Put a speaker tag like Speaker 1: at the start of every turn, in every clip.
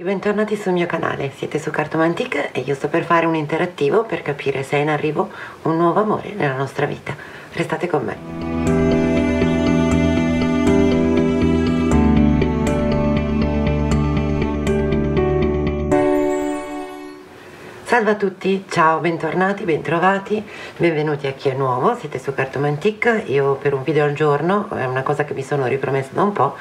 Speaker 1: Bentornati sul mio canale, siete su Cartomantic e io sto per fare un interattivo per capire se è in arrivo un nuovo amore nella nostra vita. Restate con me. Salve a tutti, ciao, bentornati, bentrovati, benvenuti a chi è nuovo, siete su Cartomantic, io per un video al giorno, è una cosa che mi sono ripromessa da un po',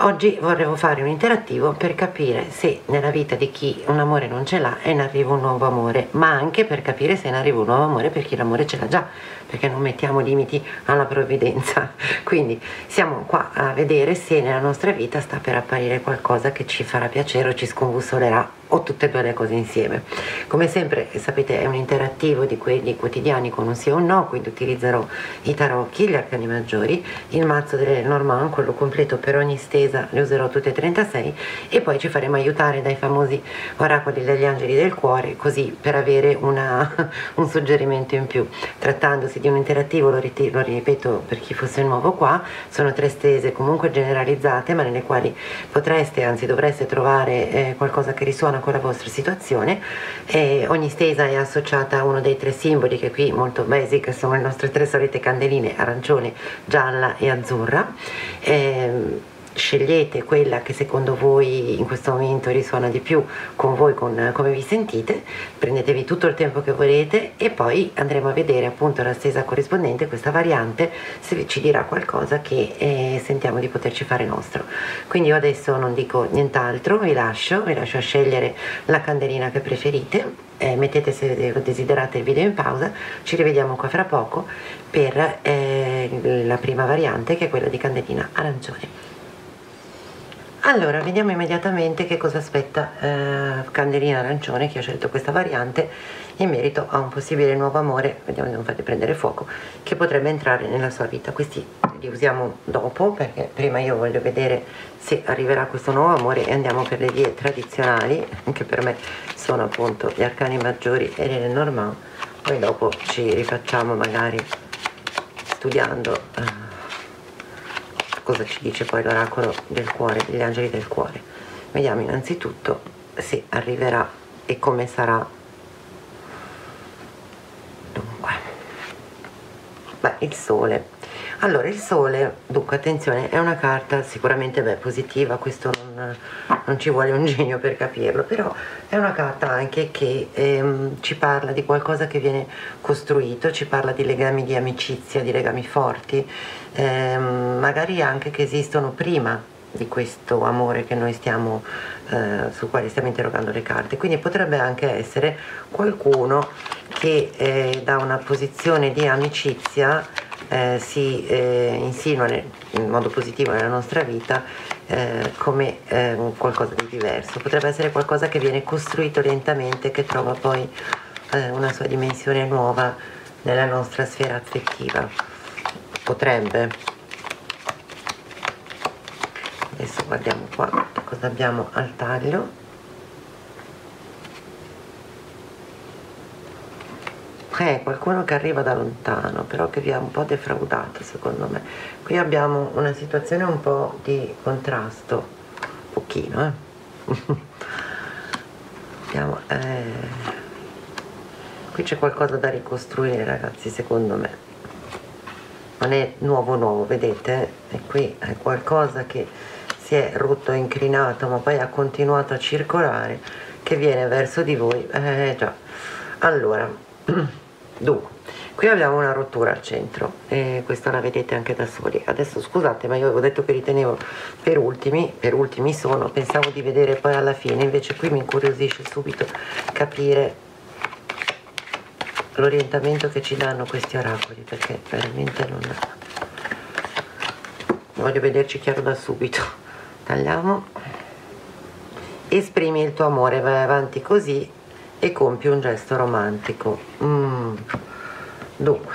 Speaker 1: Oggi vorrei fare un interattivo per capire se nella vita di chi un amore non ce l'ha è in arrivo un nuovo amore, ma anche per capire se è in arrivo un nuovo amore per chi l'amore ce l'ha già, perché non mettiamo limiti alla provvidenza. Quindi siamo qua a vedere se nella nostra vita sta per apparire qualcosa che ci farà piacere o ci scombussolerà o tutte e due le cose insieme. Come sempre sapete è un interattivo di quelli quotidiani con un sì o un no, quindi utilizzerò i tarocchi, gli arcani maggiori, il mazzo delle Normand, quello completo per ogni stesa, ne userò tutte e 36 e poi ci faremo aiutare dai famosi oracoli degli angeli del cuore, così per avere una, un suggerimento in più. Trattandosi di un interattivo, lo, lo ripeto per chi fosse nuovo qua, sono tre stese comunque generalizzate ma nelle quali potreste, anzi dovreste trovare eh, qualcosa che risuona con la vostra situazione. E ogni stesa è associata a uno dei tre simboli che qui molto basic sono le nostre tre solite candeline arancione, gialla e azzurra. E, scegliete quella che secondo voi in questo momento risuona di più con voi, con come vi sentite, prendetevi tutto il tempo che volete e poi andremo a vedere appunto la stesa corrispondente, questa variante, se ci dirà qualcosa che eh, sentiamo di poterci fare nostro. Quindi io adesso non dico nient'altro, vi lascio, vi lascio a scegliere la candelina che preferite eh, mettete se desiderate il video in pausa, ci rivediamo qua fra poco per eh, la prima variante che è quella di candelina arancione. Allora, vediamo immediatamente che cosa aspetta eh, Candelina Arancione che ha scelto questa variante in merito a un possibile nuovo amore, vediamo di non farli prendere fuoco, che potrebbe entrare nella sua vita. Questi li usiamo dopo perché prima io voglio vedere se arriverà questo nuovo amore e andiamo per le vie tradizionali, che per me sono appunto gli arcani maggiori e le Normand, poi dopo ci rifacciamo magari studiando... Eh, cosa ci dice poi l'oracolo del cuore, degli angeli del cuore. Vediamo innanzitutto se arriverà e come sarà. Dunque, beh, il sole. Allora, il sole, dunque, attenzione, è una carta sicuramente beh, positiva, questo non, non, ci vuole un genio per capirlo, però è una carta anche che ehm, ci parla di qualcosa che viene costruito, ci parla di legami di amicizia, di legami forti, ehm, magari anche che esistono prima di questo amore che noi stiamo, eh, sul quale stiamo interrogando le carte. Quindi potrebbe anche essere qualcuno che eh, da una posizione di amicizia eh, si eh, insinua in modo positivo nella nostra vita eh, come eh, qualcosa di diverso. Potrebbe essere qualcosa che viene costruito lentamente, che trova poi una sua dimensione nuova nella nostra sfera affettiva. Potrebbe. Adesso guardiamo qua cosa abbiamo al taglio eh, qualcuno che arriva da lontano però che vi ha un po' defraudato secondo me. Qui abbiamo una situazione un po' di contrasto. Pochino eh. Vediamo, eh. qui c'è qualcosa da ricostruire ragazzi secondo me. Non è nuovo nuovo vedete? E qui è qualcosa che si è rotto incrinato ma poi ha continuato a circolare che viene verso di voi. Eh già. Allora dunque qui abbiamo una rottura al centro e questa la vedete anche da soli. Adesso scusate ma io avevo detto che ritenevo per ultimi per ultimi sono pensavo di vedere poi alla fine invece qui mi incuriosisce subito capire l'orientamento che ci danno questi oracoli perché veramente non voglio vederci chiaro da subito. Tagliamo. Esprimi il tuo amore vai avanti così e compi un gesto romantico. Mm. dunque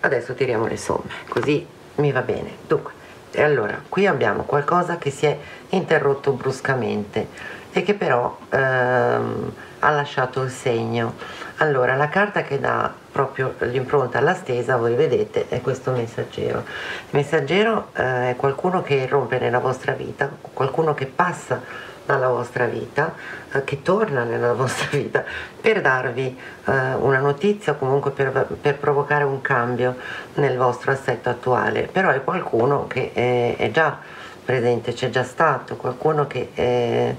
Speaker 1: adesso tiriamo le somme così mi va bene. Dunque e allora qui abbiamo qualcosa che si è interrotto bruscamente e che però ehm, ha lasciato il segno. Allora la carta che dà proprio l'impronta alla stesa voi vedete è questo messaggero. Il messaggero eh, è qualcuno che irrompe nella vostra vita qualcuno che passa dalla vostra vita, eh, che torna nella vostra vita per darvi eh, una notizia o comunque per, per, provocare un cambio nel vostro assetto attuale, però è qualcuno che è, è già presente, c'è già stato, qualcuno che eh,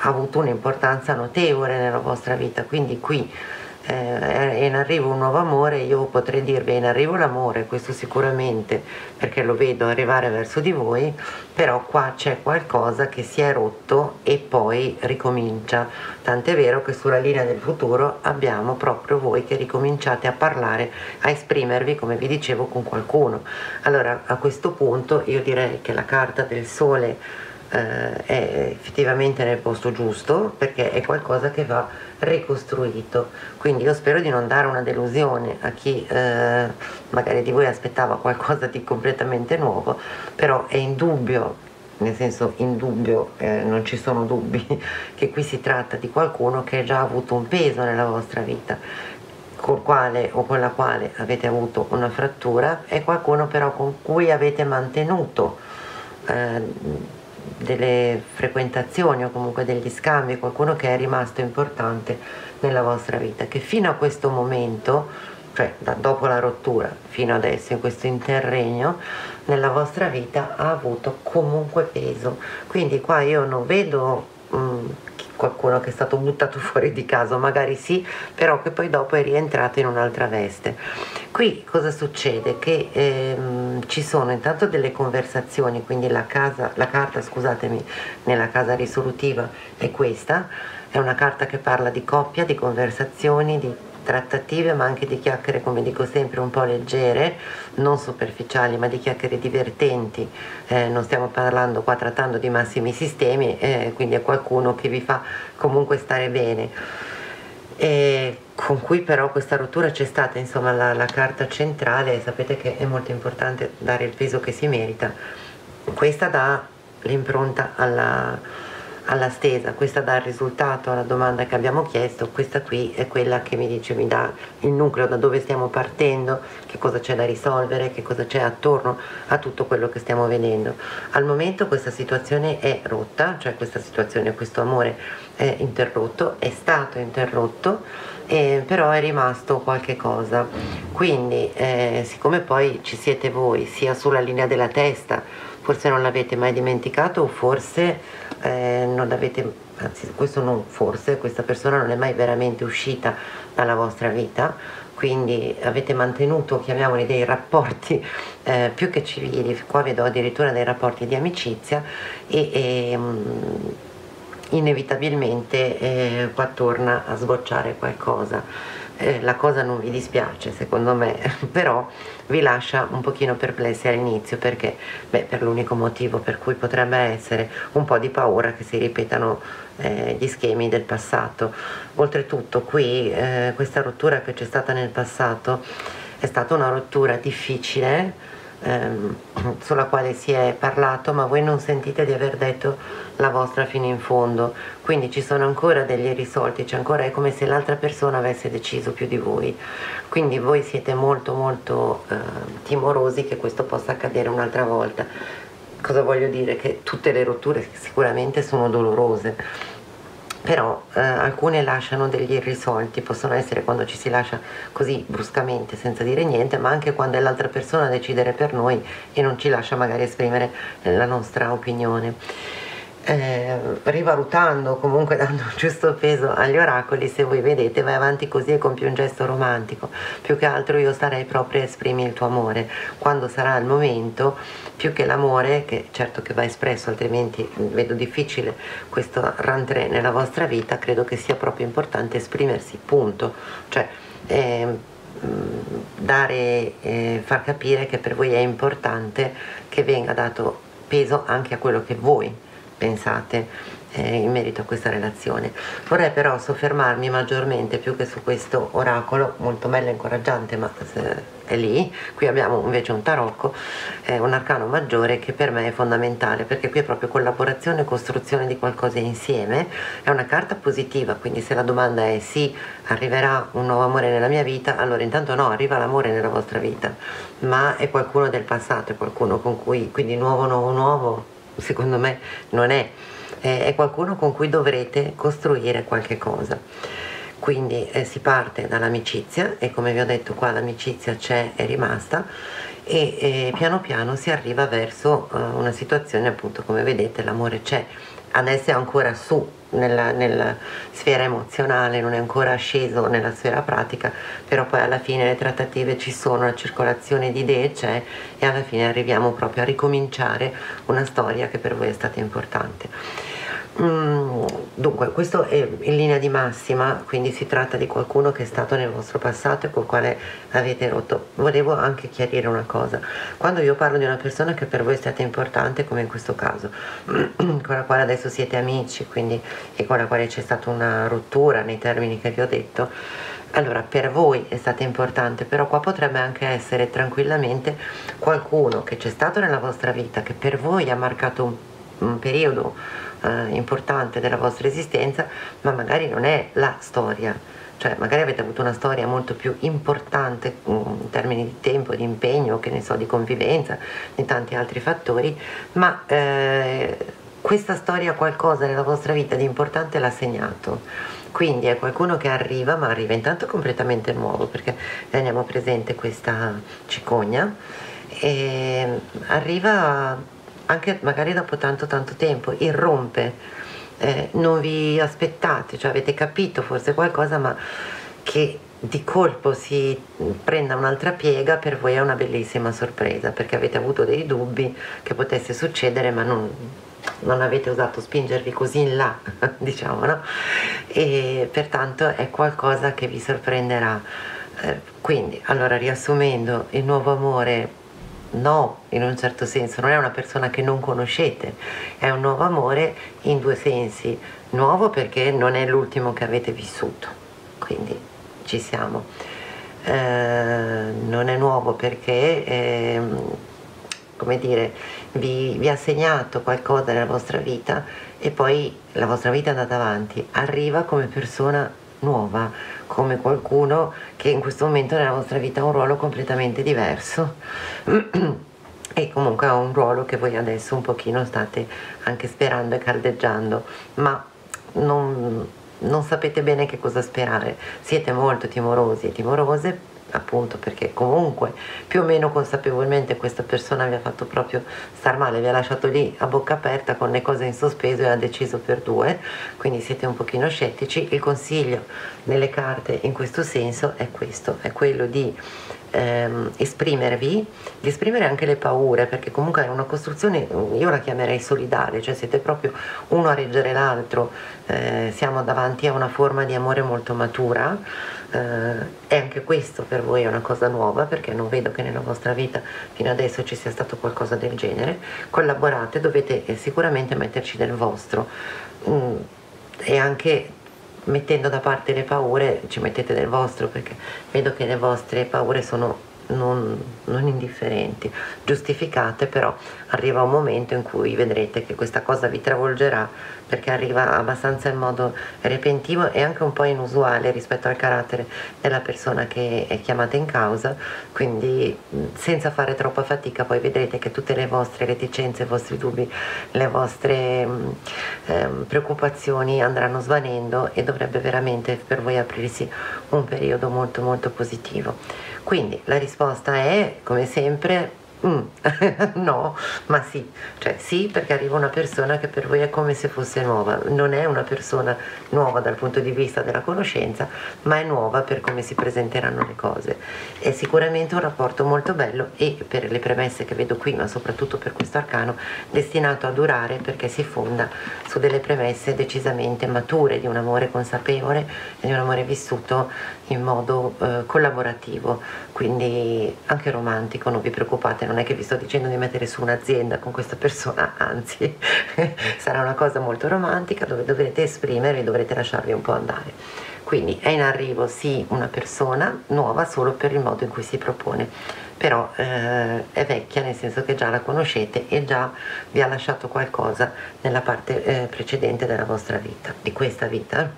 Speaker 1: ha avuto un'importanza notevole nella vostra vita, quindi qui eh, è in arrivo un nuovo amore, io potrei dirvi è in arrivo l'amore, questo sicuramente perché lo vedo arrivare verso di voi, però qua c'è qualcosa che si è rotto e poi ricomincia, tant'è vero che sulla linea del futuro abbiamo proprio voi che ricominciate a parlare, a esprimervi come vi dicevo con qualcuno. Allora a questo punto io direi che la carta del sole eh, è effettivamente nel posto giusto perché è qualcosa che va ricostruito. Quindi io spero di non dare una delusione a chi eh, magari di voi aspettava qualcosa di completamente nuovo però è indubbio nel senso indubbio eh, non ci sono dubbi che qui si tratta di qualcuno che ha già avuto un peso nella vostra vita col quale o con la quale avete avuto una frattura e qualcuno però con cui avete mantenuto eh, delle frequentazioni o comunque degli scambi, qualcuno che è rimasto importante nella vostra vita, che fino a questo momento, cioè da dopo la rottura fino adesso, in questo interregno, nella vostra vita ha avuto comunque peso. Quindi qua io non vedo mh, mm, qualcuno che è stato buttato fuori di casa, magari sì, però che poi dopo è rientrato in un'altra veste. Qui cosa succede? Che ehm, ci sono intanto delle conversazioni, quindi la, casa, la carta, scusatemi, nella casa risolutiva è questa, è una carta che parla di coppia, di conversazioni, di trattative ma anche di chiacchiere come dico sempre un po' leggere non superficiali ma di chiacchiere divertenti. Eh, non stiamo parlando qua trattando di massimi sistemi eh, quindi è qualcuno che vi fa comunque stare bene. E con cui però questa rottura c'è stata insomma la, la carta centrale sapete che è molto importante dare il peso che si merita. Questa dà l'impronta alla alla stesa, questa dà il risultato alla domanda che abbiamo chiesto, questa qui è quella che mi dice, mi dà il nucleo da dove stiamo partendo, che cosa c'è da risolvere, che cosa c'è attorno a tutto quello che stiamo vedendo. Al momento questa situazione è rotta, cioè questa situazione, questo amore è interrotto, è stato interrotto, eh, però è rimasto qualche cosa. Quindi, eh, siccome poi ci siete voi, sia sulla linea della testa, forse non l'avete mai dimenticato o forse eh, non l'avete, anzi questo non forse, questa persona non è mai veramente uscita dalla vostra vita, quindi avete mantenuto, chiamiamoli dei rapporti eh, più che civili, qua vedo addirittura dei rapporti di amicizia e, e mm, inevitabilmente eh, qua torna a sbocciare qualcosa eh, la cosa non vi dispiace secondo me, però vi lascia un pochino perplessi all'inizio perché, beh, per l'unico motivo per cui potrebbe essere un po' di paura che si ripetano eh, gli schemi del passato. Oltretutto qui eh, questa rottura che c'è stata nel passato è stata una rottura difficile ehm, sulla quale si è parlato ma voi non sentite di aver detto la vostra fino in fondo. Quindi ci sono ancora degli irrisolti c'è ancora è come se l'altra persona avesse deciso più di voi. Quindi voi siete molto molto eh, timorosi che questo possa accadere un'altra volta. Cosa voglio dire? Che tutte le rotture sicuramente sono dolorose però eh, alcune lasciano degli irrisolti, possono essere quando ci si lascia così bruscamente senza dire niente, ma anche quando è l'altra persona a decidere per noi e non ci lascia magari esprimere la nostra opinione eh, rivalutando, comunque dando un giusto peso agli oracoli, se voi vedete vai avanti così e compie un gesto romantico, più che altro io starei proprio a esprimi il tuo amore, quando sarà il momento, più che l'amore, che certo che va espresso, altrimenti vedo difficile questo rentrare nella vostra vita, credo che sia proprio importante esprimersi, punto, cioè eh, dare, eh, far capire che per voi è importante che venga dato peso anche a quello che voi pensate eh, in merito a questa relazione. Vorrei però soffermarmi maggiormente più che su questo oracolo, molto bello e incoraggiante, ma è lì. Qui abbiamo invece un tarocco, eh, un arcano maggiore che per me è fondamentale perché qui è proprio collaborazione e costruzione di qualcosa insieme. È una carta positiva, quindi se la domanda è sì, arriverà un nuovo amore nella mia vita, allora intanto no, arriva l'amore nella vostra vita, ma è qualcuno del passato, è qualcuno con cui, quindi nuovo, nuovo, nuovo, secondo me non è è qualcuno con cui dovrete costruire qualche cosa. Quindi eh, si parte dall'amicizia e come vi ho detto qua l'amicizia c'è, è rimasta e eh, piano piano si arriva verso uh, una situazione appunto come vedete l'amore c'è, adesso è ancora su nella, nella, sfera emozionale, non è ancora sceso nella sfera pratica, però poi alla fine le trattative ci sono, la circolazione di idee c'è e alla fine arriviamo proprio a ricominciare una storia che per voi è stata importante. Mm, dunque, questo è in linea di massima, quindi si tratta di qualcuno che è stato nel vostro passato e col quale avete rotto. Volevo anche chiarire una cosa. Quando io parlo di una persona che per voi è stata importante, come in questo caso, con la quale adesso siete amici, quindi e con la quale c'è stata una rottura nei termini che vi ho detto, allora per voi è stata importante, però qua potrebbe anche essere tranquillamente qualcuno che c'è stato nella vostra vita, che per voi ha marcato un, un periodo eh, importante della vostra esistenza, ma magari non è la storia, cioè magari avete avuto una storia molto più importante mm, in termini di tempo, di impegno, che ne so, di convivenza, di tanti altri fattori, ma eh, questa storia qualcosa nella vostra vita di importante l'ha segnato. Quindi è qualcuno che arriva, ma arriva intanto completamente nuovo, perché teniamo presente questa cicogna, e arriva anche magari dopo tanto tanto tempo, irrompe, eh, non vi aspettate, cioè avete capito forse qualcosa ma che di colpo si prenda un'altra piega per voi è una bellissima sorpresa perché avete avuto dei dubbi che potesse succedere ma non, non avete osato spingervi così in là diciamo no? E pertanto è qualcosa che vi sorprenderà. Eh, quindi allora riassumendo il nuovo amore no, in un certo senso, non è una persona che non conoscete, è un nuovo amore in due sensi. Nuovo perché non è l'ultimo che avete vissuto, quindi ci siamo. Eh, non è nuovo perché, eh, come dire, vi, vi ha segnato qualcosa nella vostra vita e poi la vostra vita è andata avanti, arriva come persona nuova, come qualcuno che in questo momento nella vostra vita ha un ruolo completamente diverso. E comunque ha un ruolo che voi adesso un pochino state anche sperando e caldeggiando, ma non, non sapete bene che cosa sperare, siete molto timorosi e timorose appunto perché comunque più o meno consapevolmente questa persona vi ha fatto proprio star male, vi ha lasciato lì a bocca aperta con le cose in sospeso e ha deciso per due, quindi siete un pochino scettici. Il consiglio nelle carte in questo senso è questo, è quello di ehm, esprimervi, di esprimere anche le paure, perché comunque è una costruzione, io la chiamerei solidale, cioè siete proprio uno a reggere l'altro, eh, siamo davanti a una forma di amore molto matura e anche questo per voi è una cosa nuova perché non vedo che nella vostra vita fino adesso ci sia stato qualcosa del genere, collaborate, dovete eh, sicuramente metterci del vostro. Mm, e anche mettendo da parte le paure ci mettete del vostro perché vedo che le vostre paure sono non, non, indifferenti, giustificate, però arriva un momento in cui vedrete che questa cosa vi travolgerà perché arriva abbastanza in modo repentino e anche un po' inusuale rispetto al carattere della persona che è chiamata in causa, quindi senza fare troppa fatica poi vedrete che tutte le vostre reticenze, i vostri dubbi, le vostre eh, preoccupazioni andranno svanendo e dovrebbe veramente per voi aprirsi un periodo molto molto positivo. Quindi la risposta è, come sempre, Mm, no, ma sì, cioè sì perché arriva una persona che per voi è come se fosse nuova, non è una persona nuova dal punto di vista della conoscenza, ma è nuova per come si presenteranno le cose. È sicuramente un rapporto molto bello e per le premesse che vedo qui, ma soprattutto per questo arcano, destinato a durare perché si fonda su delle premesse decisamente mature di un amore consapevole e di un amore vissuto in modo eh, collaborativo, quindi anche romantico, non vi preoccupate, non è che vi sto dicendo di mettere su un'azienda con questa persona, anzi sarà una cosa molto romantica dove dovrete esprimervi, dovrete lasciarvi un po' andare. Quindi è in arrivo sì una persona nuova solo per il modo in cui si propone. Però eh, è vecchia nel senso che già la conoscete e già vi ha lasciato qualcosa nella parte eh, precedente della vostra vita, di questa vita.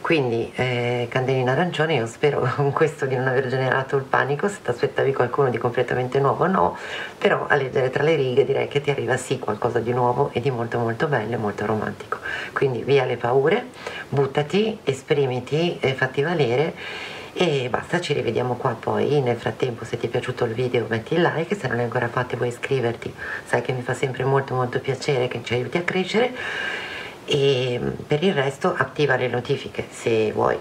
Speaker 1: Quindi eh, Candelina Arancione, io spero con questo di non aver generato il panico, se ti aspettavi qualcuno di completamente nuovo no, però a leggere tra le righe direi che ti arriva sì qualcosa di nuovo e di molto molto bello e molto romantico. Quindi via le paure, buttati, esprimiti, eh, fatti valere e basta ci rivediamo qua poi. Nel frattempo se ti è piaciuto il video metti il like. Se non l'hai ancora fatto vuoi iscriverti sai che mi fa sempre molto molto piacere che ci aiuti a crescere. E mm, per il resto attiva le notifiche se vuoi.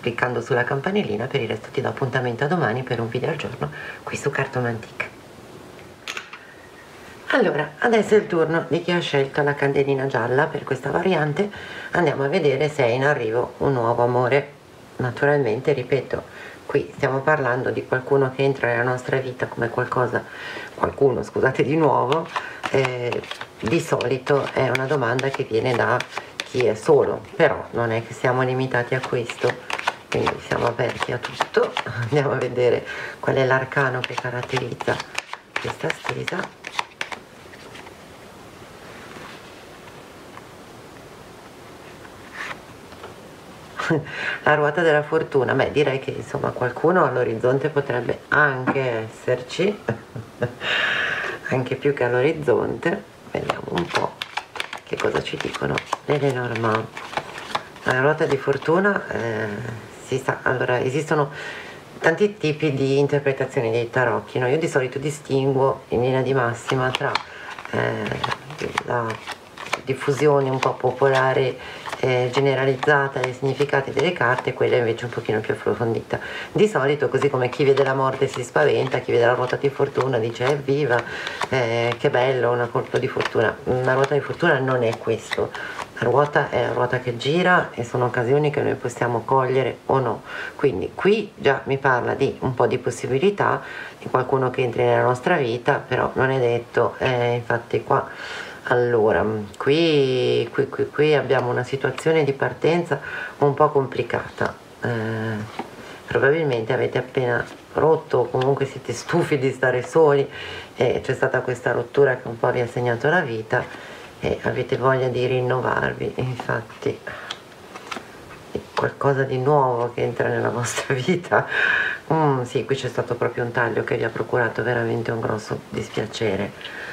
Speaker 1: Cliccando sulla campanellina. Per il resto ti do appuntamento a domani per un video al giorno qui su Cartomantic allora adesso è il turno di chi ha scelto la candelina gialla per questa variante. Andiamo a vedere se è in arrivo un nuovo amore naturalmente ripeto qui stiamo parlando di qualcuno che entra nella nostra vita come qualcosa qualcuno scusate di nuovo eh, di solito è una domanda che viene da chi è solo però non è che siamo limitati a questo quindi siamo aperti a tutto. Andiamo a vedere qual è l'arcano che caratterizza questa stesa la ruota della fortuna. Beh direi che insomma qualcuno all'orizzonte potrebbe anche esserci. Anche più che all'orizzonte. Vediamo un po' che cosa ci dicono le Lenormand la ruota di fortuna eh, si sa allora esistono tanti tipi di interpretazioni dei tarocchi no? io di solito distinguo in linea di massima tra eh, la diffusione un po' popolare eh, generalizzata dei significati delle carte quella invece un pochino più approfondita. Di solito così come chi vede la morte si spaventa chi vede la ruota di fortuna dice evviva eh, che bello una colpa di fortuna. Una ruota di fortuna non è questo. La ruota è la ruota che gira e sono occasioni che noi possiamo cogliere o no. Quindi qui già mi parla di un po' di possibilità di qualcuno che entri nella nostra vita però non è detto eh, infatti qua allora, qui, qui, qui, qui, abbiamo una situazione di partenza un po' complicata. Eh, probabilmente avete appena rotto o comunque siete stufi di stare soli e c'è stata questa rottura che un po' vi ha segnato la vita e avete voglia di rinnovarvi. Infatti è qualcosa di nuovo che entra nella vostra vita. Mm, sì, qui c'è stato proprio un taglio che vi ha procurato veramente un grosso dispiacere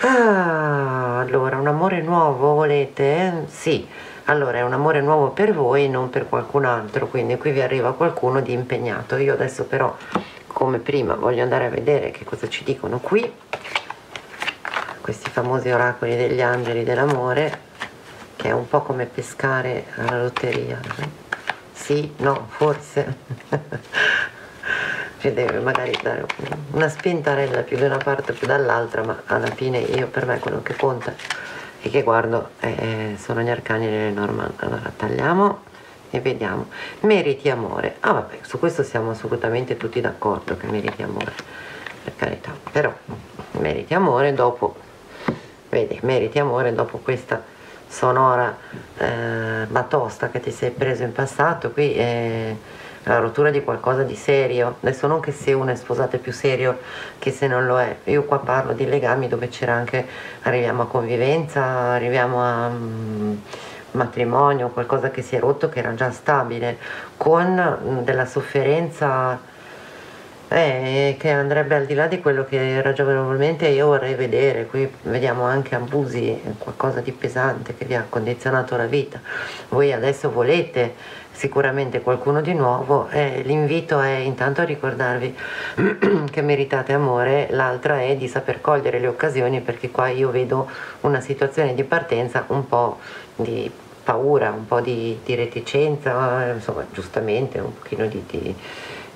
Speaker 1: Ah, allora, un amore nuovo volete? Sì, allora è un amore nuovo per voi non per qualcun altro, quindi qui vi arriva qualcuno di impegnato. Io adesso però, come prima, voglio andare a vedere che cosa ci dicono qui, questi famosi oracoli degli angeli dell'amore, che è un po' come pescare alla lotteria. Sì, no, forse. ci deve magari dare una spintarella più da una parte più dall'altra ma alla fine io per me quello che conta e che guardo eh, sono gli arcani delle norme allora tagliamo e vediamo. Meriti amore. Ah vabbè su questo siamo assolutamente tutti d'accordo che meriti amore per carità. Però meriti amore dopo vedi meriti amore dopo questa sonora eh, batosta che ti sei preso in passato qui eh, la rottura di qualcosa di serio. Adesso non che se uno è sposato è più serio che se non lo è. Io qua parlo di legami dove c'era anche, arriviamo a convivenza, arriviamo a um, matrimonio, qualcosa che si è rotto che era già stabile, con um, della sofferenza eh, che andrebbe al di là di quello che ragionevolmente io vorrei vedere. Qui vediamo anche abusi, qualcosa di pesante che vi ha condizionato la vita. Voi adesso volete sicuramente qualcuno di nuovo eh, l'invito è intanto a ricordarvi che meritate amore l'altra è di saper cogliere le occasioni perché qua io vedo una situazione di partenza un po' di paura un po' di, di reticenza insomma giustamente un pochino di, di,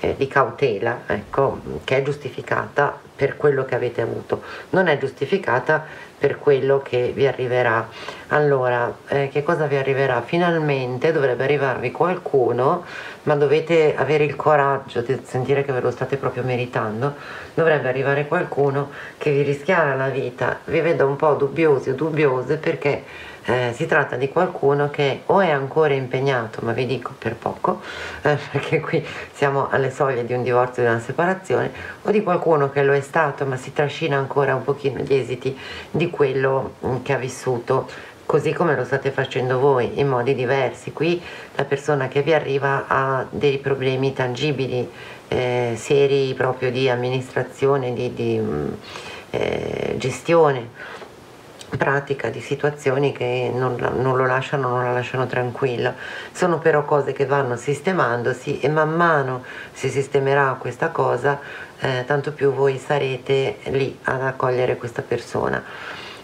Speaker 1: eh, di cautela ecco che è giustificata per quello che avete avuto. Non è giustificata per quello che vi arriverà. Allora, eh, che cosa vi arriverà? Finalmente dovrebbe arrivarvi qualcuno, ma dovete avere il coraggio di sentire che ve lo state proprio meritando, dovrebbe arrivare qualcuno che vi rischiara la vita. Vi vedo un po' dubbiosi o dubbiose perché eh, si tratta di qualcuno che o è ancora impegnato, ma vi dico per poco, eh, perché qui siamo alle soglie di un divorzio, di una separazione, o di qualcuno che lo è stato, ma si trascina ancora un pochino gli esiti di quello mm, che ha vissuto così come lo state facendo voi in modi diversi. Qui la persona che vi arriva ha dei problemi tangibili, eh, seri proprio di amministrazione, di, di mm, eh, gestione pratica di situazioni che non, non, lo lasciano, non la lasciano tranquilla. Sono però cose che vanno sistemandosi e man mano si sistemerà questa cosa, eh, tanto più voi sarete lì ad accogliere questa persona.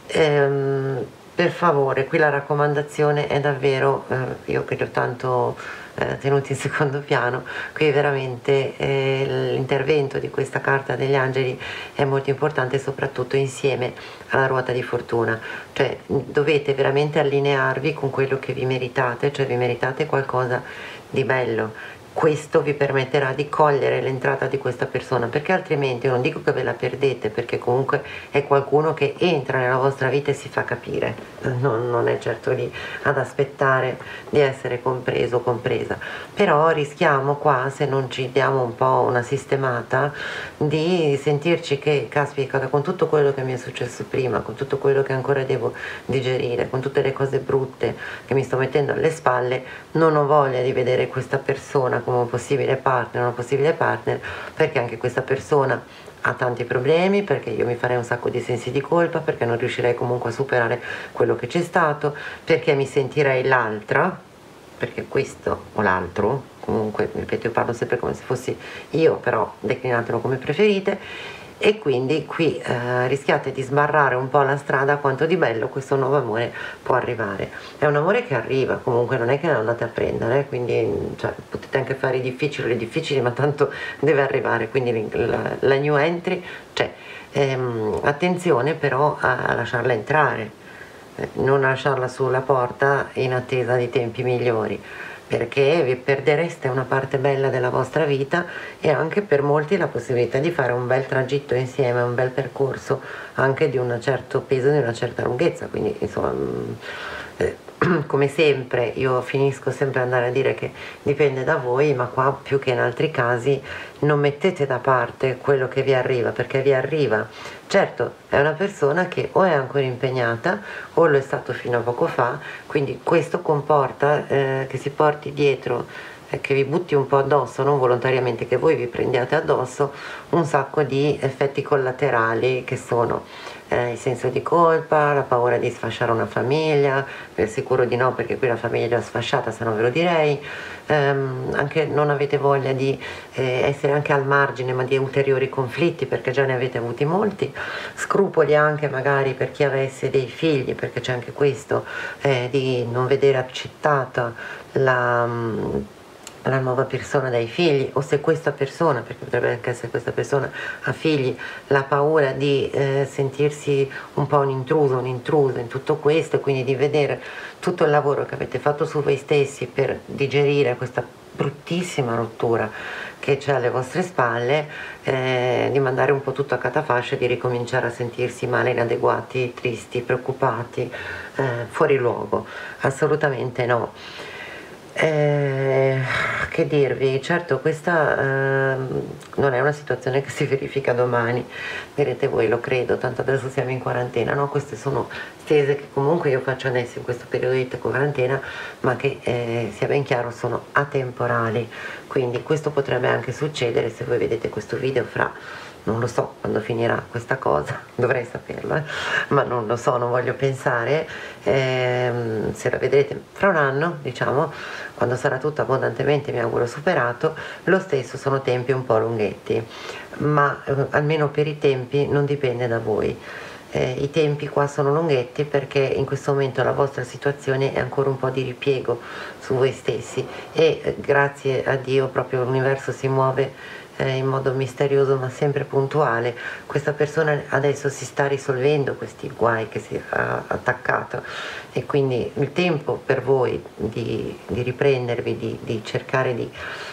Speaker 1: Ehm, per favore, qui la raccomandazione è davvero, eh, io ho tanto eh, tenuti in secondo piano, qui veramente eh, l'intervento di questa carta degli angeli è molto importante, soprattutto insieme alla ruota di fortuna, cioè dovete veramente allinearvi con quello che vi meritate, cioè vi meritate qualcosa di bello, questo vi permetterà di cogliere l'entrata di questa persona perché altrimenti non dico che ve la perdete perché comunque è qualcuno che entra nella vostra vita e si fa capire. Non, non è certo lì ad aspettare di essere compreso o compresa. Però rischiamo qua se non ci diamo un po' una sistemata di sentirci che caspita con tutto quello che mi è successo prima con tutto quello che ancora devo digerire con tutte le cose brutte che mi sto mettendo alle spalle non ho voglia di vedere questa persona come un possibile partner, una possibile partner, perché anche questa persona ha tanti problemi, perché io mi farei un sacco di sensi di colpa, perché non riuscirei comunque a superare quello che c'è stato, perché mi sentirei l'altra, perché questo o l'altro, comunque ripeto io parlo sempre come se fossi io, però declinatelo come preferite, e quindi qui eh, rischiate di sbarrare un po' la strada quanto di bello questo nuovo amore può arrivare. È un amore che arriva, comunque non è che andate a prendere, quindi cioè, potete anche fare i difficili le difficili, ma tanto deve arrivare, quindi la, la new entry c'è. Ehm, attenzione però a lasciarla entrare, eh, non lasciarla sulla porta in attesa di tempi migliori perché vi perdereste una parte bella della vostra vita e anche per molti la possibilità di fare un bel tragitto insieme, un bel percorso anche di un certo peso, di una certa lunghezza, quindi insomma mm, eh, come sempre io finisco sempre andare a dire che dipende da voi, ma qua più che in altri casi non mettete da parte quello che vi arriva, perché vi arriva. Certo, è una persona che o è ancora impegnata o lo è stato fino a poco fa, quindi questo comporta eh, che si porti dietro eh, che vi butti un po' addosso, non volontariamente, che voi vi prendiate addosso un sacco di effetti collaterali che sono eh, il senso di colpa, la paura di sfasciare una famiglia, per sicuro di no perché qui la famiglia è già sfasciata, se no ve lo direi, ehm, anche non avete voglia di eh, essere anche al margine ma di ulteriori conflitti perché già ne avete avuti molti, scrupoli anche magari per chi avesse dei figli perché c'è anche questo, eh, di non vedere accettata la la nuova persona dai figli o se questa persona, perché potrebbe anche essere questa persona, ha figli, la paura di eh, sentirsi un po' un intruso, un intruso in tutto questo e quindi di vedere tutto il lavoro che avete fatto su voi stessi per digerire questa bruttissima rottura che c'è alle vostre spalle, eh, di mandare un po' tutto a catafascio e di ricominciare a sentirsi male, inadeguati, tristi, preoccupati, eh, fuori luogo. Assolutamente no. Eh, che dirvi, certo questa eh, non è una situazione che si verifica domani, direte voi lo credo, tanto adesso siamo in quarantena, no? Queste sono stese che comunque io faccio adesso in questo periodo di quarantena, ma che eh, sia ben chiaro sono atemporali, quindi questo potrebbe anche succedere se voi vedete questo video fra non lo so quando finirà questa cosa, dovrei saperlo, eh? ma non lo so, non voglio pensare, ehm, se la vedrete fra un anno, diciamo, quando sarà tutto abbondantemente, mi auguro, superato, lo stesso sono tempi un po' lunghetti, ma eh, almeno per i tempi non dipende da voi. Eh, I tempi qua sono lunghetti perché in questo momento la vostra situazione è ancora un po' di ripiego su voi stessi e eh, grazie a Dio proprio l'universo si muove eh, in modo misterioso ma sempre puntuale. Questa persona adesso si sta risolvendo questi guai che si è attaccato e quindi il tempo per voi di, di riprendervi, di, di, cercare di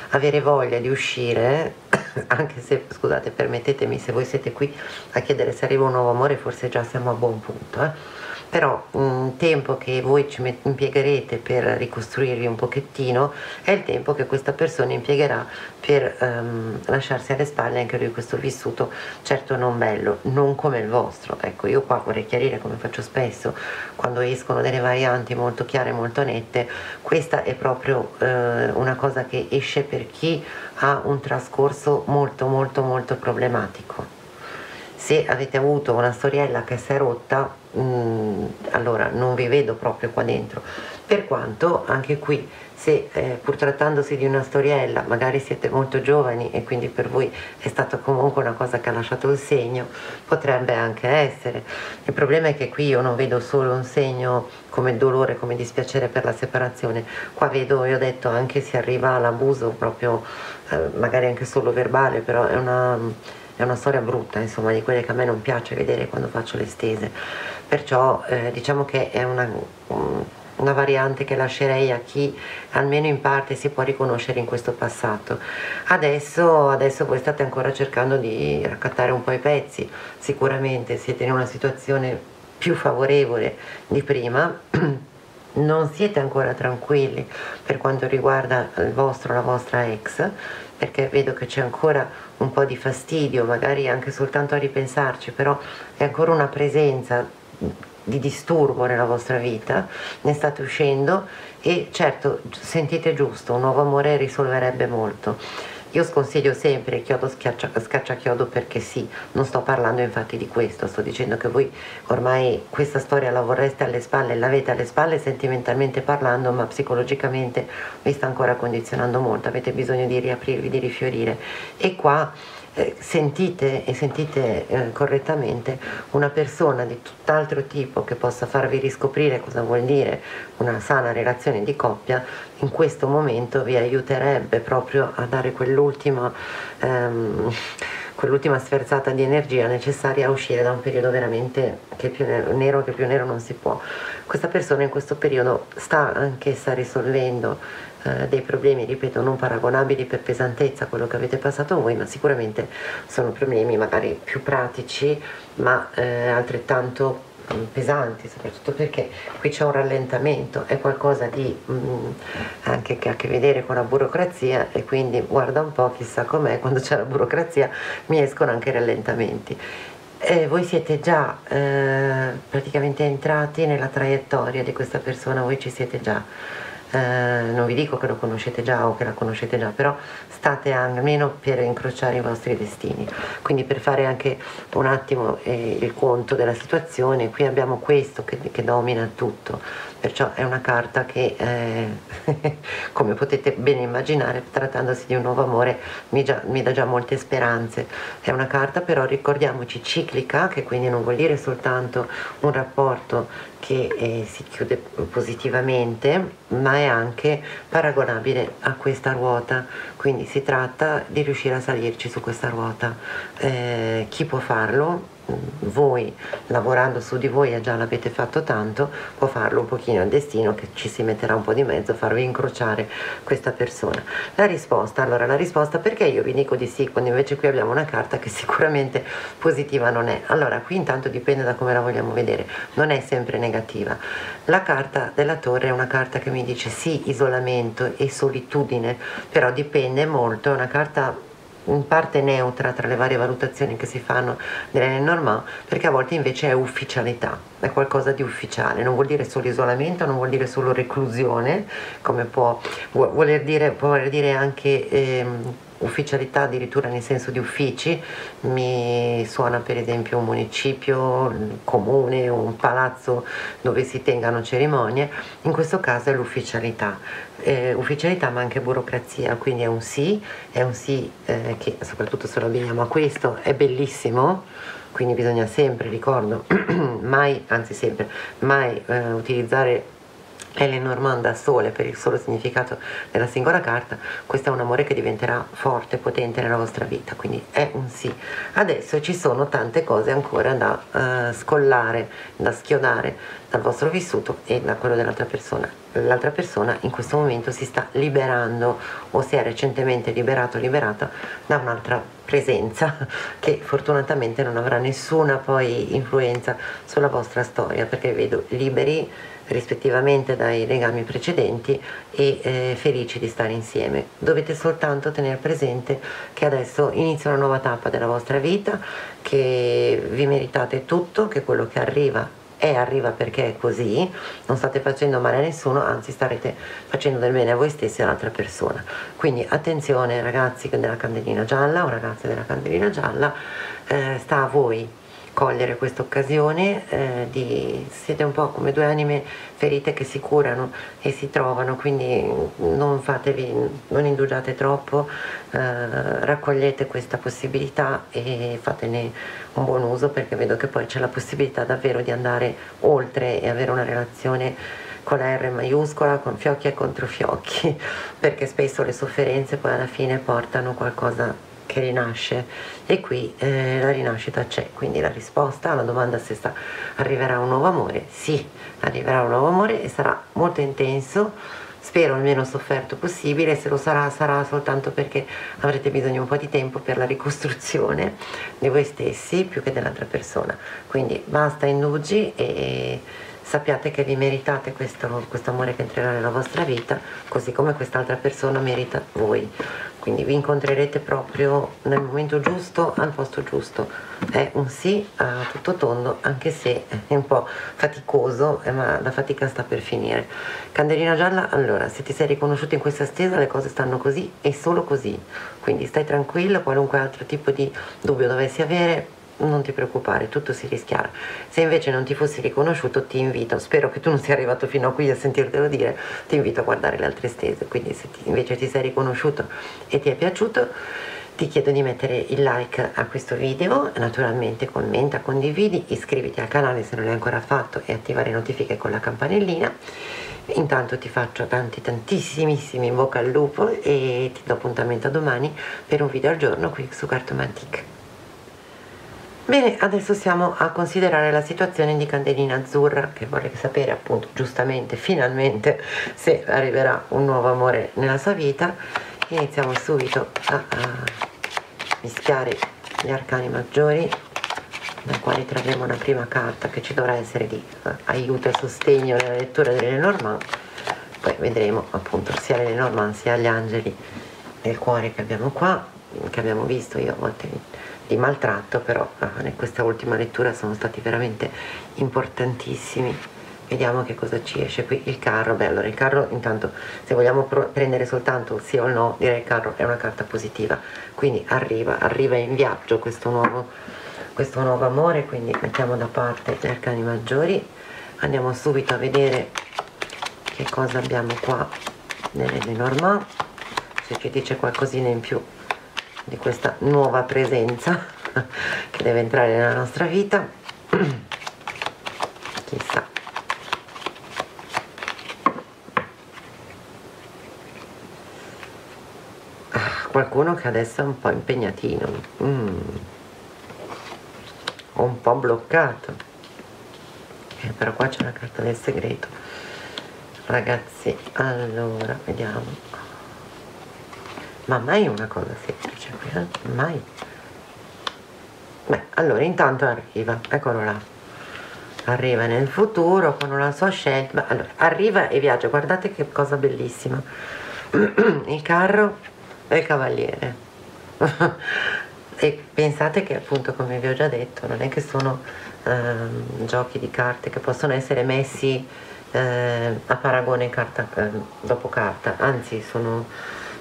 Speaker 1: avere voglia di uscire, anche se, scusate, permettetemi, se voi siete qui a chiedere se arriva un nuovo amore, forse già siamo a buon punto. Eh? Però il tempo che voi ci impiegherete per ricostruirvi un pochettino è il tempo che questa persona impiegherà per um, lasciarsi alle spalle anche lui questo vissuto certo non bello, non come il vostro. Ecco, io qua vorrei chiarire come faccio spesso quando escono delle varianti molto chiare, molto nette, questa è proprio eh, una cosa che esce per chi ha un trascorso molto molto molto problematico se avete avuto una storiella che si è rotta mh, mm, allora non vi vedo proprio qua dentro. Per quanto anche qui se eh, pur trattandosi di una storiella magari siete molto giovani e quindi per voi è stata comunque una cosa che ha lasciato il segno potrebbe anche essere. Il problema è che qui io non vedo solo un segno come dolore come dispiacere per la separazione. Qua vedo io ho detto anche si arriva all'abuso proprio eh, magari anche solo verbale però è una è una storia brutta, insomma, di quelle che a me non piace vedere quando faccio le stese. Perciò eh, diciamo che è una, una variante che lascerei a chi almeno in parte si può riconoscere in questo passato. Adesso, adesso voi state ancora cercando di raccattare un po' i pezzi, sicuramente siete in una situazione più favorevole di prima. non siete ancora tranquilli per quanto riguarda il vostro la vostra ex perché vedo che c'è ancora un po' di fastidio, magari anche soltanto a ripensarci, però è ancora una presenza di disturbo nella vostra vita, ne state uscendo e certo sentite giusto, un nuovo amore risolverebbe molto. Io sconsiglio sempre chiodo schiaccia, scaccia chiodo perché sì, non sto parlando infatti di questo, sto dicendo che voi ormai questa storia la vorreste alle spalle, l'avete alle spalle sentimentalmente parlando, ma psicologicamente vi sta ancora condizionando molto, avete bisogno di riaprirvi, di rifiorire. E qua sentite e sentite eh, correttamente una persona di tutt'altro tipo che possa farvi riscoprire cosa vuol dire una sana relazione di coppia, in questo momento vi aiuterebbe proprio a dare quell'ultima, ehm, quell'ultima sferzata di energia necessaria a uscire da un periodo veramente che più nero che più nero non si può. Questa persona in questo periodo sta anch'essa risolvendo eh, dei problemi, ripeto, non paragonabili per pesantezza a quello che avete passato voi, ma sicuramente sono problemi magari più pratici, ma eh, altrettanto mm, pesanti, soprattutto perché qui c'è un rallentamento, è qualcosa di mh, mm, anche che ha a che vedere con la burocrazia e quindi guarda un po', chissà com'è, quando c'è la burocrazia mi escono anche i rallentamenti. Eh, voi siete già eh, praticamente entrati nella traiettoria di questa persona, voi ci siete già eh, non vi dico che lo conoscete già o che la conoscete già, però state almeno per incrociare i vostri destini. Quindi per fare anche un attimo eh, il conto della situazione, qui abbiamo questo che, che domina tutto, perciò è una carta che, eh, come potete bene immaginare, trattandosi di un nuovo amore, mi, già, mi dà già molte speranze. È una carta però, ricordiamoci, ciclica, che quindi non vuol dire soltanto un rapporto che eh, si chiude positivamente, ma è anche paragonabile a questa ruota, quindi si tratta di riuscire a salirci su questa ruota. Eh, chi può farlo? Voi lavorando su di voi e già l'avete fatto tanto può farlo un pochino al destino che ci si metterà un po' di mezzo a farvi incrociare questa persona. La risposta allora la risposta perché io vi dico di sì quando invece qui abbiamo una carta che sicuramente positiva non è. Allora qui intanto dipende da come la vogliamo vedere non è sempre negativa. La carta della torre è una carta che mi dice sì isolamento e solitudine però dipende molto è una carta in parte neutra tra le varie valutazioni che si fanno nelle Normand, perché a volte invece è ufficialità, è qualcosa di ufficiale, non vuol dire solo isolamento, non vuol dire solo reclusione, come può voler dire, può voler dire anche ehm, ufficialità addirittura nel senso di uffici, mi suona per esempio un municipio, un comune, un palazzo dove si tengano cerimonie, in questo caso è l'ufficialità, eh, ufficialità ma anche burocrazia, quindi è un sì, è un sì eh, che soprattutto se lo abbiniamo a questo è bellissimo, quindi bisogna sempre, ricordo, mai, anzi sempre, mai eh, utilizzare e Lenormand da sole per il solo significato della singola carta, questo è un amore che diventerà forte, potente nella vostra vita, quindi è un sì. Adesso ci sono tante cose ancora da uh, scollare, da schiodare, dal vostro vissuto e da quello dell'altra persona. L'altra persona in questo momento si sta liberando o si è recentemente liberato o liberata da un'altra presenza che fortunatamente non avrà nessuna poi influenza sulla vostra storia perché vedo liberi rispettivamente dai legami precedenti e eh, felici di stare insieme. Dovete soltanto tenere presente che adesso inizia una nuova tappa della vostra vita, che vi meritate tutto, che quello che arriva e arriva perché è così, non state facendo male a nessuno, anzi starete facendo del bene a voi stessi e all'altra persona. Quindi attenzione ragazzi della candelina gialla o ragazze della candelina gialla, eh, sta a voi cogliere questa occasione eh, di siete un po' come due anime ferite che si curano e si trovano quindi non fatevi non indugiate troppo eh, raccogliete questa possibilità e fatene un buon uso perché vedo che poi c'è la possibilità davvero di andare oltre e avere una relazione con la R maiuscola, con fiocchi e controfiocchi, perché spesso le sofferenze poi alla fine portano qualcosa che rinasce. E qui eh, la rinascita c'è, quindi la risposta alla domanda se sta, arriverà un nuovo amore, sì, arriverà un nuovo amore e sarà molto intenso, spero il meno sofferto possibile, se lo sarà sarà soltanto perché avrete bisogno un po' di tempo per la ricostruzione di voi stessi più che dell'altra persona, quindi basta indugi e sappiate che vi meritate questo, questo amore che entrerà nella vostra vita, così come quest'altra persona merita voi quindi vi incontrerete proprio nel momento giusto al posto giusto. È un sì a tutto tondo anche se è un po' faticoso eh, ma la fatica sta per finire. Candelina gialla allora se ti sei riconosciuto in questa stesa le cose stanno così e solo così. Quindi stai tranquillo qualunque altro tipo di dubbio dovessi avere non ti preoccupare, tutto si rischiara. Se invece non ti fossi riconosciuto ti invito, spero che tu non sia arrivato fino a qui a sentirtelo dire, ti invito a guardare le altre stese, quindi se ti, invece ti sei riconosciuto e ti è piaciuto ti chiedo di mettere il like a questo video, naturalmente commenta, condividi, iscriviti al canale se non l'hai ancora fatto e attivare notifiche con la campanellina. Intanto ti faccio tanti tantissimissimi in bocca al lupo e ti do appuntamento a domani per un video al giorno qui su Cartomantic. Bene, adesso siamo a considerare la situazione di Candelina Azzurra che vorrei sapere appunto giustamente, finalmente, se arriverà un nuovo amore nella sua vita. Iniziamo subito a, a mischiare gli arcani maggiori dai quali trarremo una prima carta che ci dovrà essere di uh, aiuto e sostegno nella lettura delle Lenormand poi vedremo appunto sia le Lenormand sia gli angeli del cuore che abbiamo qua che abbiamo visto io a volte di maltratto, però in eh, questa ultima lettura sono stati veramente importantissimi. Vediamo che cosa ci esce qui. Il carro, beh allora il carro intanto se vogliamo prendere soltanto sì o no, direi il carro è una carta positiva, quindi arriva, arriva in viaggio questo nuovo, questo nuovo amore, quindi mettiamo da parte gli arcani maggiori, andiamo subito a vedere che cosa abbiamo qua nelle Lenormand, se ci dice qualcosina in più di questa nuova presenza che deve entrare nella nostra vita. Chissà. Ah, qualcuno che adesso è un po' impegnatino. Mm. un po' bloccato. Eh, però qua c'è la carta del segreto. Ragazzi allora vediamo ma mai una cosa semplice eh? mai. Beh allora intanto arriva eccolo là. Arriva nel futuro con una sua scelta. Beh, allora, arriva e viaggia. Guardate che cosa bellissima. Il carro del cavaliere. E pensate che appunto come vi ho già detto non è che sono ehm, giochi di carte che possono essere messi eh, a paragone carta eh, dopo carta. Anzi sono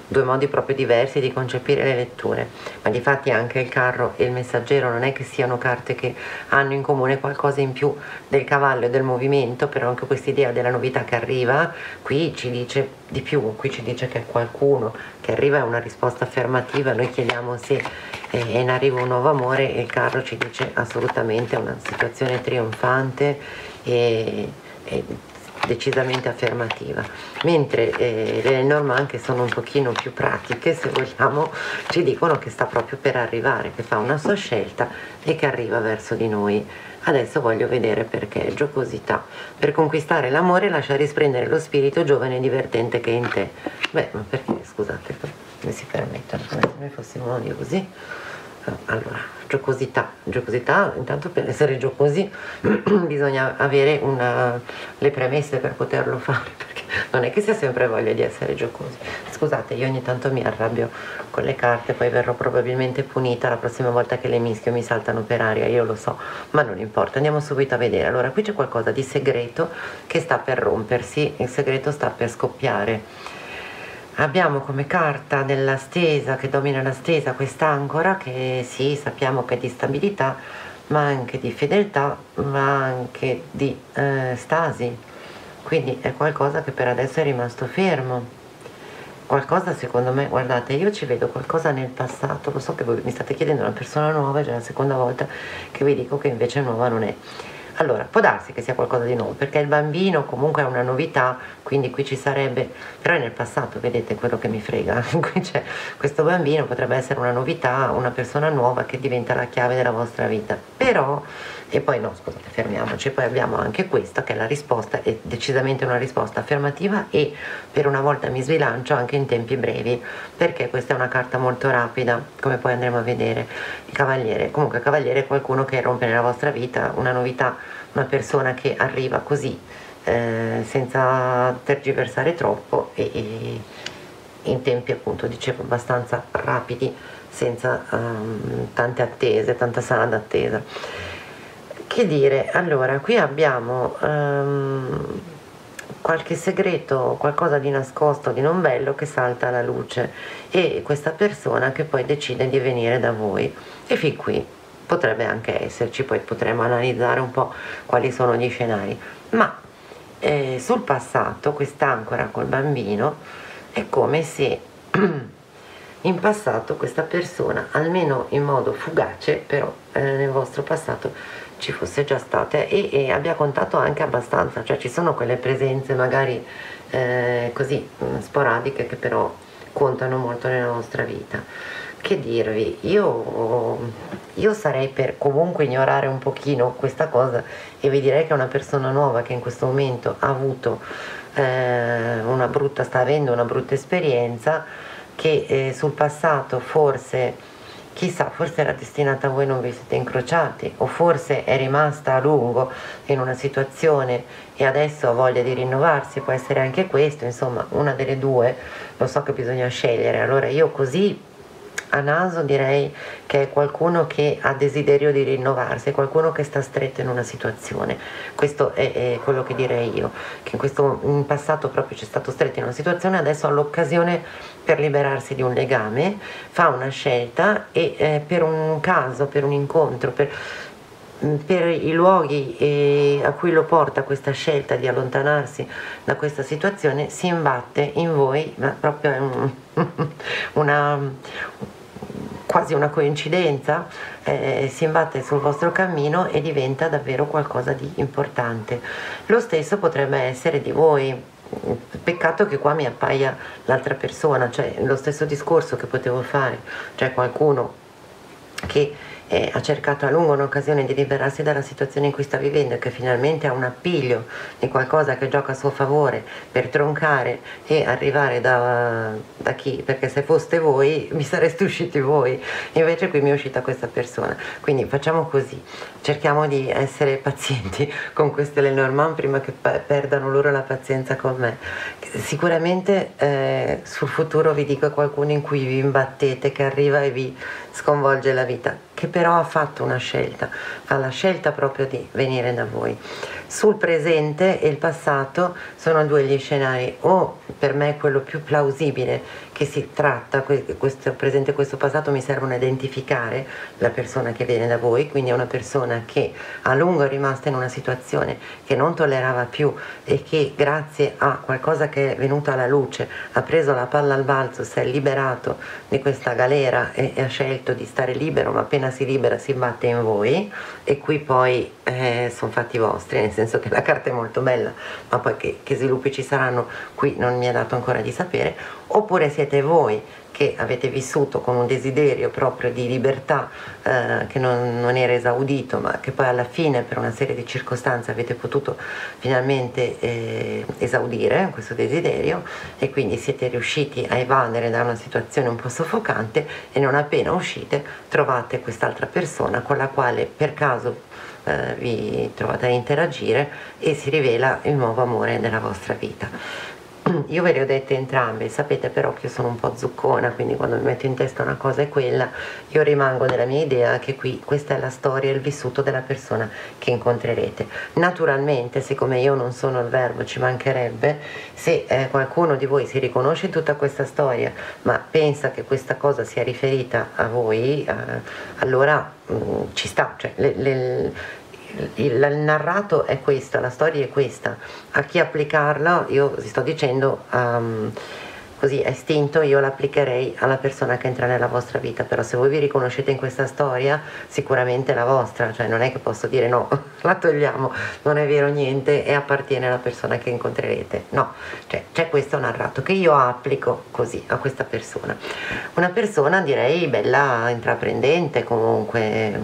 Speaker 1: due modi proprio diversi di concepire le letture, ma di fatti anche il carro e il messaggero non è che siano carte che hanno in comune qualcosa in più del cavallo e del movimento, però anche questa idea della novità che arriva qui ci dice di più, qui ci dice che è qualcuno che arriva è una risposta affermativa, noi chiediamo se è in arrivo un nuovo amore e il carro ci dice assolutamente una situazione trionfante e, e decisamente affermativa, mentre eh, le norme anche sono un pochino più pratiche, se vogliamo, ci dicono che sta proprio per arrivare, che fa una sua scelta e che arriva verso di noi. Adesso voglio vedere perché, giocosità. Per conquistare l'amore lascia risplendere lo spirito giovane e divertente che è in te. Beh, ma perché, scusate, come si permettono, come se noi fossimo così? Allora, giocosità, giocosità, intanto per essere giocosi bisogna avere una, le premesse per poterlo fare, perché non è che si ha sempre voglia di essere giocosi. Scusate, io ogni tanto mi arrabbio con le carte, poi verrò probabilmente punita la prossima volta che le mischio mi saltano per aria, io lo so, ma non importa, andiamo subito a vedere. Allora, qui c'è qualcosa di segreto che sta per rompersi, il segreto sta per scoppiare abbiamo come carta della stesa che domina la stesa quest'ancora che sì sappiamo che è di stabilità ma anche di fedeltà ma anche di eh, stasi. Quindi è qualcosa che per adesso è rimasto fermo. Qualcosa secondo me guardate io ci vedo qualcosa nel passato lo so che voi mi state chiedendo una persona nuova è già la seconda volta che vi dico che invece nuova non è allora, può darsi che sia qualcosa di nuovo, perché il bambino comunque è una novità, quindi qui ci sarebbe, però è nel passato, vedete quello che mi frega, qui c'è questo bambino, potrebbe essere una novità, una persona nuova che diventa la chiave della vostra vita, però, e poi no, scusate, fermiamoci, poi abbiamo anche questa che è la risposta, è decisamente una risposta affermativa e per una volta mi sbilancio anche in tempi brevi, perché questa è una carta molto rapida, come poi andremo a vedere, il cavaliere, comunque il cavaliere è qualcuno che rompe nella vostra vita una novità, una persona che arriva così eh, senza tergiversare troppo e, e, in tempi appunto dicevo abbastanza rapidi senza um, tante attese, tanta sala d'attesa. Che dire, allora qui abbiamo um, qualche segreto, qualcosa di nascosto, di non bello che salta alla luce. E questa persona che poi decide di venire da voi. E fin qui potrebbe anche esserci, poi potremo analizzare un po' quali sono gli scenari, ma eh, sul passato quest'ancora col bambino è come se in passato questa persona, almeno in modo fugace, però eh, nel vostro passato ci fosse già stata e, e, abbia contato anche abbastanza, cioè ci sono quelle presenze magari eh, così mm, sporadiche che però contano molto nella nostra vita. Che dirvi, io, io, sarei per comunque ignorare un pochino questa cosa e vi direi che una persona nuova che in questo momento ha avuto eh, una brutta, sta avendo una brutta esperienza che eh, sul passato forse chissà, forse era destinata a voi non vi siete incrociati o forse è rimasta a lungo in una situazione e adesso ha voglia di rinnovarsi, può essere anche questo, insomma una delle due, lo so che bisogna scegliere, allora io così a naso direi che è qualcuno che ha desiderio di rinnovarsi, è qualcuno che sta stretto in una situazione. Questo è, è quello che direi io, che in, questo, in passato proprio c'è stato stretto in una situazione, adesso ha l'occasione per liberarsi di un legame, fa una scelta e eh, per un caso, per un incontro, per, per i luoghi eh, a cui lo porta questa scelta di allontanarsi da questa situazione si imbatte in voi, ma proprio è un, una, quasi una coincidenza, eh, si imbatte sul vostro cammino e diventa davvero qualcosa di importante. Lo stesso potrebbe essere di voi, peccato che qua mi appaia l'altra persona, cioè lo stesso discorso che potevo fare, cioè qualcuno che eh, ha cercato a lungo un'occasione di liberarsi dalla situazione in cui sta vivendo e che finalmente ha un appiglio di qualcosa che gioca a suo favore per troncare e arrivare da, da chi, perché se foste voi mi sareste usciti voi, invece qui mi è uscita questa persona. Quindi facciamo così, cerchiamo di essere pazienti con queste Lenormand prima che perdano loro la pazienza con me. Sicuramente eh, sul futuro vi dico qualcuno in cui vi imbattete, che arriva e vi sconvolge la vita, che però ha fatto una scelta, fa la scelta proprio di venire da voi. Sul presente e il passato sono due gli scenari, o per me quello più plausibile che si tratta, questo presente e questo passato mi servono a identificare la persona che viene da voi, quindi è una persona che a lungo è rimasta in una situazione che non tollerava più e che grazie a qualcosa che è venuto alla luce ha preso la palla al balzo, si è liberato di questa galera e, e ha scelto di stare libero, ma appena si libera si batte in voi e qui poi eh, sono fatti vostri, nel senso che la carta è molto bella, ma poi che, che sviluppi ci saranno qui non mi è dato ancora di sapere, oppure siete voi che avete vissuto con un desiderio proprio di libertà eh, che non, non, era esaudito ma che poi alla fine per una serie di circostanze avete potuto finalmente eh, esaudire questo desiderio e quindi siete riusciti a evadere da una situazione un po' soffocante e non appena uscite trovate quest'altra persona con la quale per caso eh, vi trovate a interagire e si rivela il nuovo amore della vostra vita. Io ve le ho dette entrambe, sapete però che io sono un po' zuccona, quindi quando mi metto in testa una cosa è quella, io rimango nella mia idea che qui questa è la storia, il vissuto della persona che incontrerete. Naturalmente, siccome io non sono il verbo, ci mancherebbe, se eh, qualcuno di voi si riconosce in tutta questa storia, ma pensa che questa cosa sia riferita a voi, eh, allora mh, mm, ci sta, cioè, le, le, il, il, narrato è questo, la storia è questa. A chi applicarla, io vi sto dicendo um, così è istinto, io l'applicherei alla persona che entra nella vostra vita, però se voi vi riconoscete in questa storia, sicuramente è la vostra, cioè non è che posso dire no, la togliamo, non è vero niente e appartiene alla persona che incontrerete. No, cioè c'è questo narrato che io applico così a questa persona. Una persona direi bella intraprendente comunque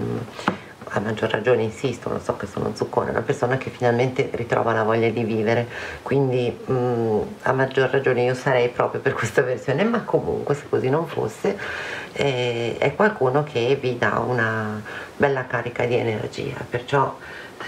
Speaker 1: a maggior ragione insisto, lo so che sono zuccone, una persona che finalmente ritrova la voglia di vivere, quindi mh, mm, a maggior ragione io sarei proprio per questa versione, ma comunque se così non fosse eh, è qualcuno che vi dà una bella carica di energia, perciò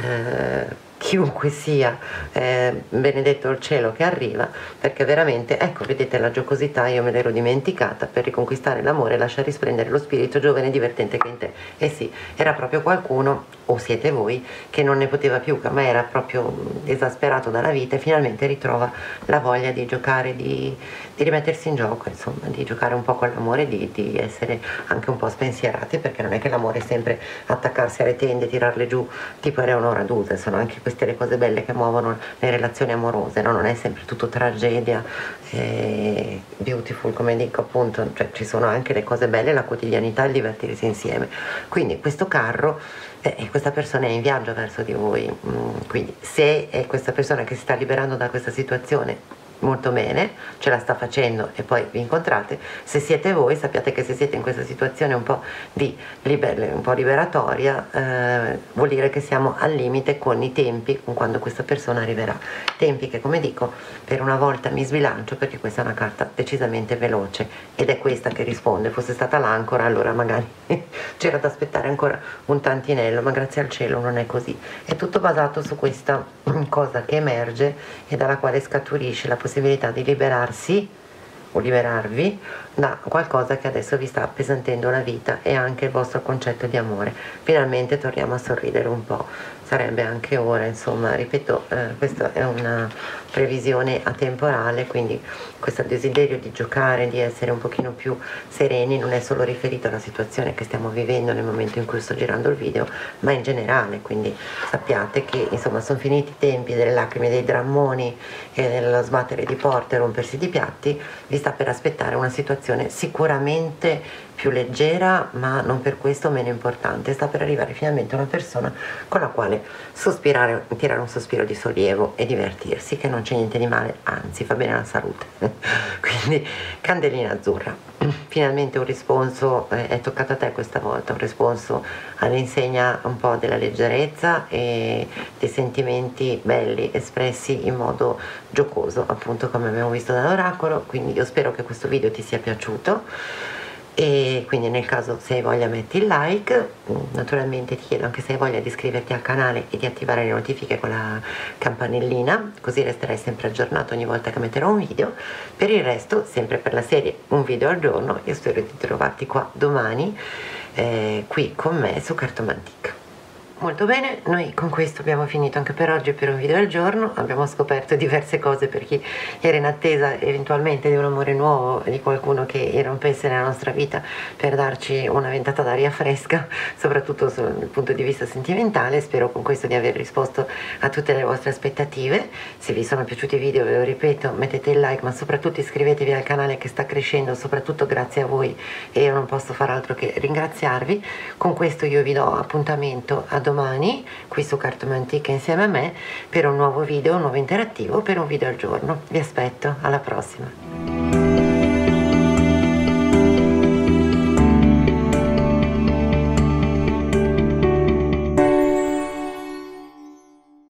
Speaker 1: eh, chiunque sia, eh, benedetto il cielo che arriva, perché veramente, ecco, vedete la giocosità, io me l'ero dimenticata, per riconquistare l'amore lascia risplendere lo spirito giovane e divertente che in te. E eh sì, era proprio qualcuno, o siete voi, che non ne poteva più, ma era proprio esasperato dalla vita e finalmente ritrova la voglia di giocare, di, di rimettersi in gioco, insomma, di giocare un po' con l'amore, di, di essere anche un po' spensierati, perché non è che l'amore è sempre attaccarsi alle tende, tirarle giù, tipo Eleonora Duse, sono anche queste le cose belle che muovono le relazioni amorose, no? non è sempre tutto tragedia, eh, beautiful come dico appunto, cioè ci sono anche le cose belle, la quotidianità, il divertirsi insieme. Quindi questo carro eh, questa persona è in viaggio verso di voi, mm, quindi se è questa persona che si sta liberando da questa situazione molto bene, ce la sta facendo e poi vi incontrate, se siete voi sappiate che se siete in questa situazione un po', liber, un po liberatoria eh, vuol dire che siamo al limite con i tempi, con quando questa persona arriverà. Tempi che come dico per una volta mi sbilancio perché questa è una carta decisamente veloce ed è questa che risponde, fosse stata l'ancora allora magari c'era da aspettare ancora un tantinello, ma grazie al cielo non è così. È tutto basato su questa cosa che emerge e dalla quale scaturisce la possibilità possibilità di liberarsi o liberarvi da qualcosa che adesso vi sta appesantendo la vita e anche il vostro concetto di amore. Finalmente torniamo a sorridere un po', sarebbe anche ora, insomma, ripeto, eh, questa è una previsione atemporale, quindi questo desiderio di giocare, di essere un pochino più sereni non è solo riferito alla situazione che stiamo vivendo nel momento in cui sto girando il video, ma in generale, quindi sappiate che insomma sono finiti i tempi delle lacrime, dei drammoni e dello sbattere di porte rompersi di piatti, vi sta per aspettare una situazione sicuramente più leggera ma non per questo meno importante. Sta per arrivare finalmente una persona con la quale sospirare tirare un sospiro di sollievo e divertirsi che non c'è niente di male anzi fa bene alla salute quindi candelina azzurra. Finalmente un risponso eh, è toccato a te questa volta un risponso all'insegna un po' della leggerezza e dei sentimenti belli espressi in modo giocoso appunto come abbiamo visto dall'oracolo quindi io spero che questo video ti sia piaciuto e quindi nel caso se hai voglia metti il like. Naturalmente ti chiedo anche se hai voglia di iscriverti al canale e di attivare le notifiche con la campanellina così resterai sempre aggiornato ogni volta che metterò un video. Per il resto sempre per la serie un video al giorno io spero di trovarti qua domani eh, qui con me su Cartomantic Molto bene, noi con questo abbiamo finito anche per oggi per un video al giorno, abbiamo scoperto diverse cose per chi era in attesa eventualmente di un amore nuovo, di qualcuno che irrompesse nella nostra vita per darci una ventata d'aria fresca, soprattutto dal punto di vista sentimentale, spero con questo di aver risposto a tutte le vostre aspettative, se vi sono piaciuti i video ve lo ripeto mettete il like ma soprattutto iscrivetevi al canale che sta crescendo, soprattutto grazie a voi. E io non posso far altro che ringraziarvi, con questo io vi do appuntamento a domani qui su Cartomantic insieme a me per un nuovo video, un nuovo interattivo, per un video al giorno. Vi aspetto, alla prossima.